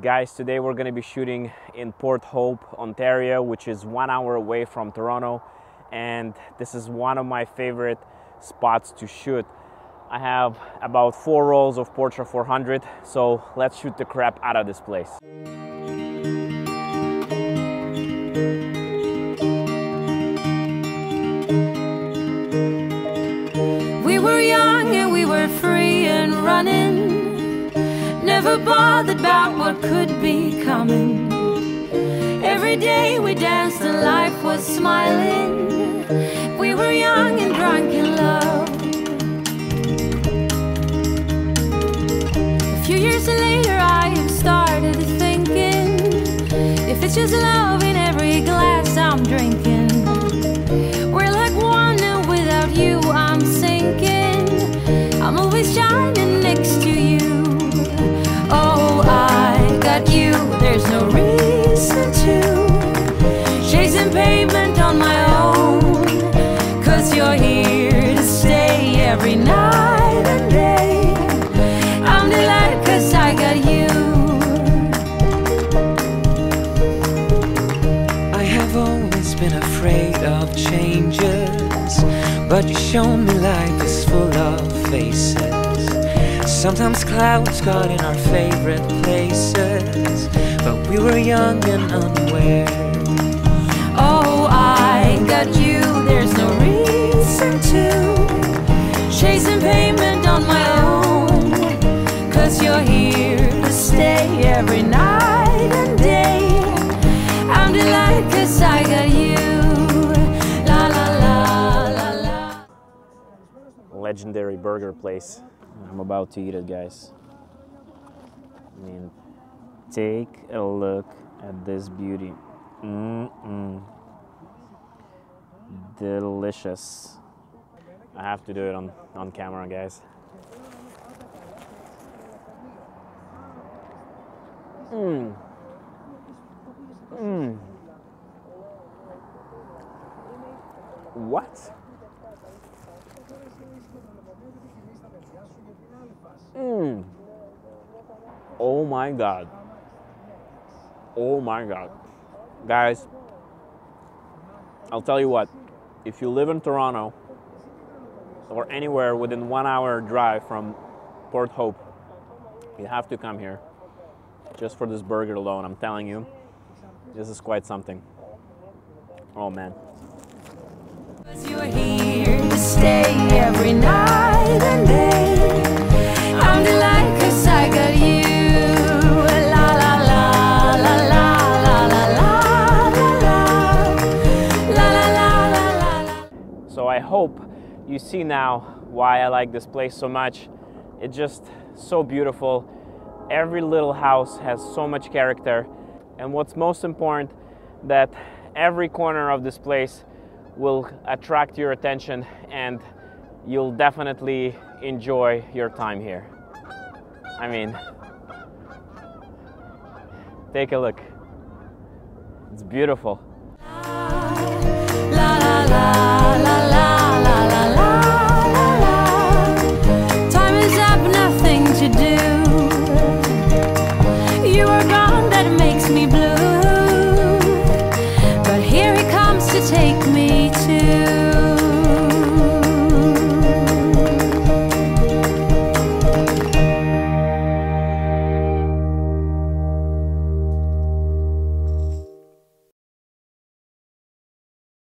Guys, today we're going to be shooting in Port Hope, Ontario, which is one hour away from Toronto. And this is one of my favorite spots to shoot. I have about four rolls of Portra 400, so let's shoot the crap out of this place. We were young and we were free and running, never bothered about what could be coming. Every day we danced and life was smiling. We were young and drunk been afraid of changes, but you show me life is full of faces. Sometimes clouds got in our favorite places, but we were young and unaware. Oh, I got you, there's no reason to chasing payment on my own. Cause you're here to stay every night Legendary burger place. I'm about to eat it, guys. I mean, take a look at this beauty. Mm-mm. Delicious. I have to do it on, on camera, guys. Mmm. Mmm. What? Mmm. Oh my god. Oh my god. Guys, I'll tell you what, if you live in Toronto or anywhere within one hour drive from Port Hope, you have to come here just for this burger alone. I'm telling you, this is quite something. Oh man. I hope you see now why I like this place so much. It's just so beautiful. Every little house has so much character. And what's most important, that every corner of this place will attract your attention and you'll definitely enjoy your time here. I mean, take a look. It's beautiful. You are gone,